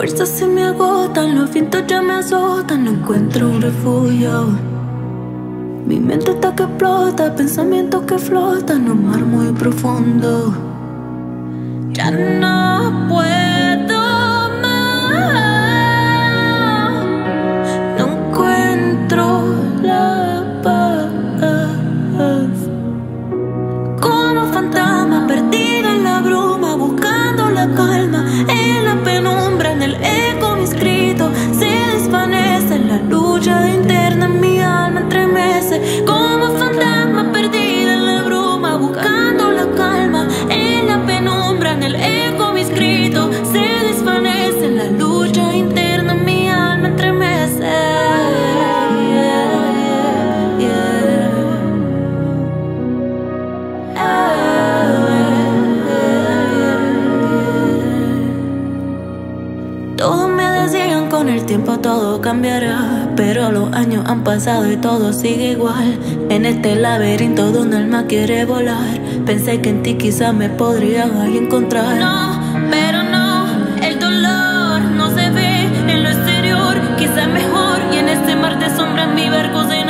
Fuerzas se me agotan, los vientos ya me azotan, no encuentro un refugio. Mi mente está que explota, pensamientos que flotan, un mar muy profundo. Ya no con el tiempo todo cambiará, pero los años han pasado y todo sigue igual. En este laberinto donde el alma quiere volar, pensé que en ti quizás me podría encontrar. No, pero no, el dolor no se ve en lo exterior, quizás mejor y en este mar de sombras mi barco se